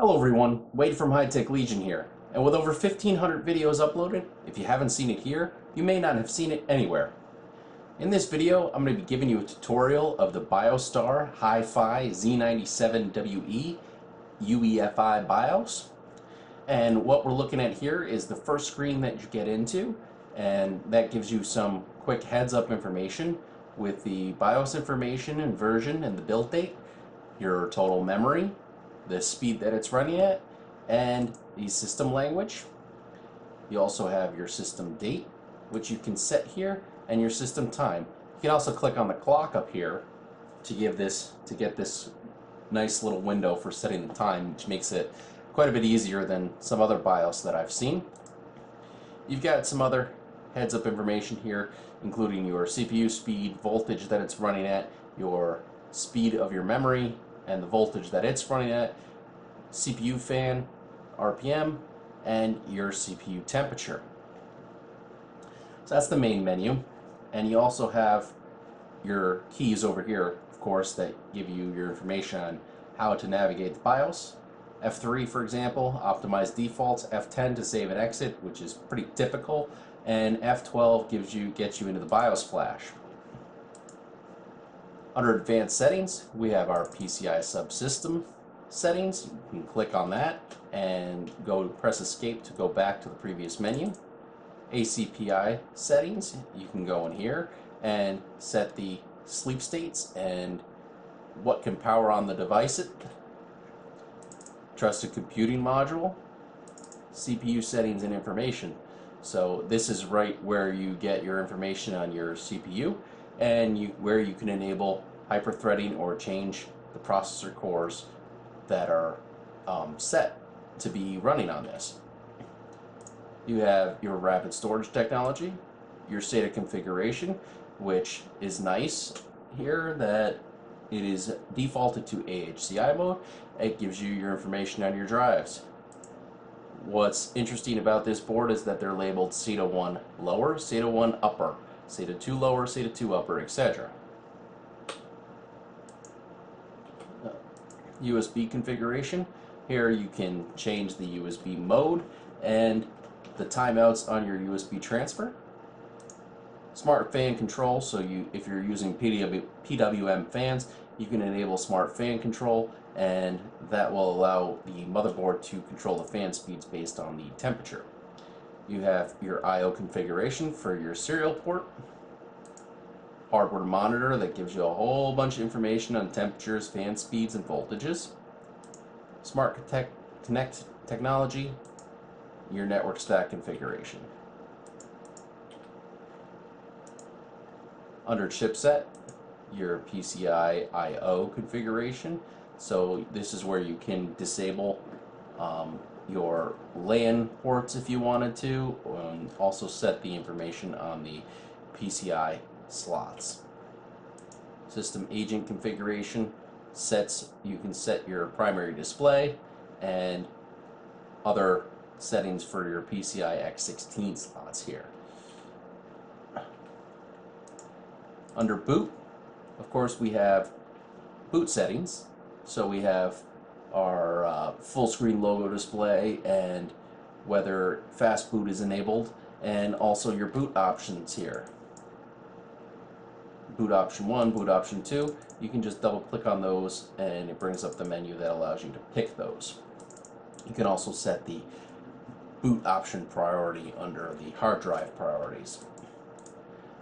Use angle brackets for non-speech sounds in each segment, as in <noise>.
Hello everyone, Wade from HiTech Legion here. And with over 1500 videos uploaded, if you haven't seen it here, you may not have seen it anywhere. In this video, I'm going to be giving you a tutorial of the BioStar Hi-Fi Z97WE UEFI BIOS. And what we're looking at here is the first screen that you get into, and that gives you some quick heads up information with the BIOS information and version and the build date, your total memory, the speed that it's running at, and the system language. You also have your system date, which you can set here, and your system time. You can also click on the clock up here to give this to get this nice little window for setting the time, which makes it quite a bit easier than some other BIOS that I've seen. You've got some other heads up information here, including your CPU speed, voltage that it's running at, your speed of your memory, and the voltage that it's running at, CPU fan, RPM, and your CPU temperature. So that's the main menu. And you also have your keys over here, of course, that give you your information on how to navigate the BIOS. F3, for example, optimize defaults. F10 to save and exit, which is pretty typical. And F12 gives you gets you into the BIOS flash. Under advanced settings, we have our PCI subsystem settings. You can click on that and go press escape to go back to the previous menu. ACPI settings, you can go in here and set the sleep states and what can power on the device. Trusted computing module, CPU settings and information. So this is right where you get your information on your CPU and you, where you can enable hyperthreading or change the processor cores that are um, set to be running on this. You have your rapid storage technology, your SATA configuration, which is nice here that it is defaulted to AHCI mode. It gives you your information on your drives. What's interesting about this board is that they're labeled SATA 1 lower, SATA 1 upper, SATA 2 lower, SATA 2 upper, etc. USB configuration. Here you can change the USB mode and the timeouts on your USB transfer. Smart fan control, so you if you're using PW, PWM fans, you can enable smart fan control and that will allow the motherboard to control the fan speeds based on the temperature. You have your I.O. configuration for your serial port, hardware monitor that gives you a whole bunch of information on temperatures, fan speeds, and voltages. Smart Connect technology, your network stack configuration. Under chipset, your PCI I.O. configuration. So this is where you can disable um, your LAN ports if you wanted to, and also set the information on the PCI slots. System agent configuration sets, you can set your primary display and other settings for your PCI X16 slots here. Under boot, of course, we have boot settings. So we have our uh, full screen logo display and whether fast boot is enabled and also your boot options here boot option 1, boot option 2, you can just double click on those and it brings up the menu that allows you to pick those. You can also set the boot option priority under the hard drive priorities.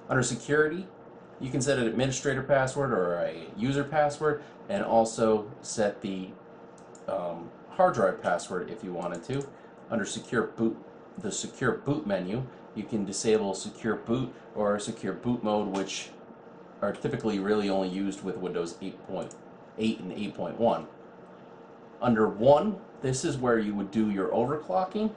Under security, you can set an administrator password or a user password and also set the um, hard drive password if you wanted to. Under secure boot, the secure boot menu, you can disable secure boot or secure boot mode which are typically really only used with Windows 8.8 and 8.1. Under 1, this is where you would do your overclocking.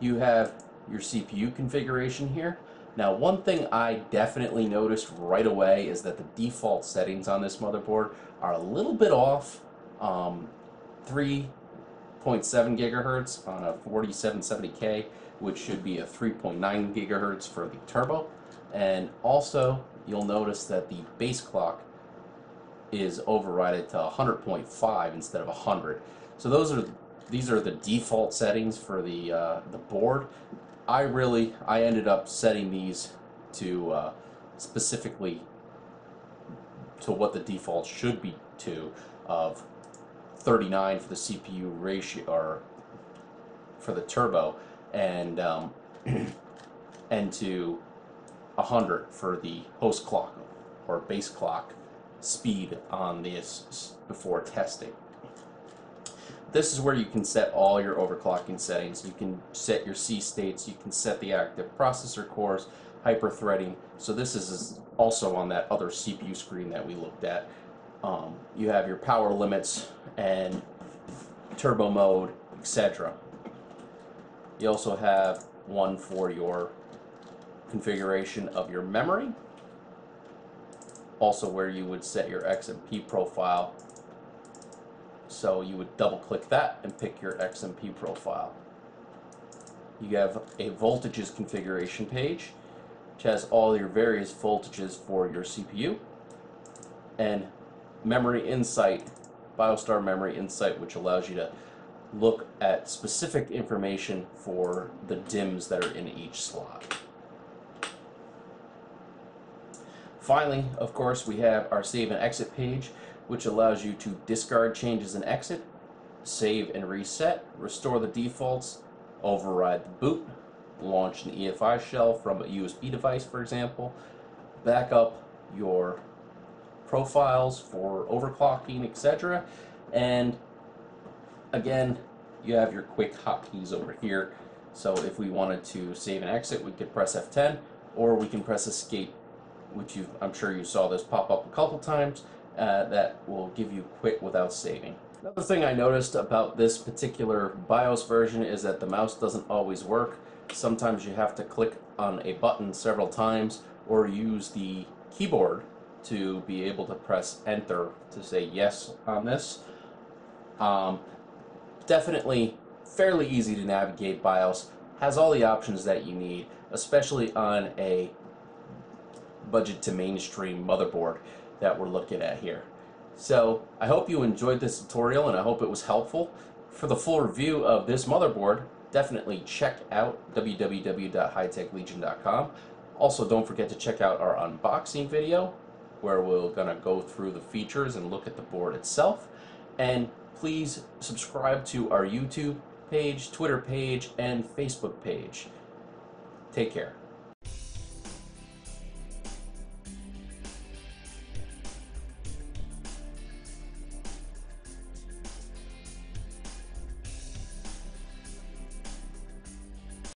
You have your CPU configuration here. Now one thing I definitely noticed right away is that the default settings on this motherboard are a little bit off. Um, 3.7 gigahertz on a 4770K, which should be a 3.9 gigahertz for the turbo. And also you'll notice that the base clock is overridden to 100.5 instead of 100. So those are these are the default settings for the uh, the board. I really I ended up setting these to uh, specifically to what the default should be to of 39 for the CPU ratio or for the turbo and um, <clears throat> and to 100 for the host clock or base clock speed on this before testing. This is where you can set all your overclocking settings. You can set your C states, you can set the active processor cores, hyper-threading. So this is also on that other CPU screen that we looked at. Um, you have your power limits and turbo mode, etc. You also have one for your configuration of your memory. Also where you would set your XMP profile. So you would double click that and pick your XMP profile. You have a voltages configuration page which has all your various voltages for your CPU and memory insight biostar memory insight which allows you to look at specific information for the DIMMs that are in each slot. Finally, of course, we have our save and exit page, which allows you to discard changes and exit, save and reset, restore the defaults, override the boot, launch an EFI shell from a USB device, for example, back up your profiles for overclocking, etc. And again, you have your quick hotkeys over here. So if we wanted to save and exit, we could press F10, or we can press escape, which I'm sure you saw this pop up a couple times. Uh, that will give you quit without saving. Another thing I noticed about this particular BIOS version is that the mouse doesn't always work. Sometimes you have to click on a button several times or use the keyboard to be able to press enter to say yes on this. Um, definitely fairly easy to navigate BIOS, has all the options that you need, especially on a budget to mainstream motherboard that we're looking at here. So I hope you enjoyed this tutorial and I hope it was helpful. For the full review of this motherboard, definitely check out www.hitechlegion.com. Also, don't forget to check out our unboxing video where we're going to go through the features and look at the board itself. And please subscribe to our YouTube page, Twitter page, and Facebook page. Take care.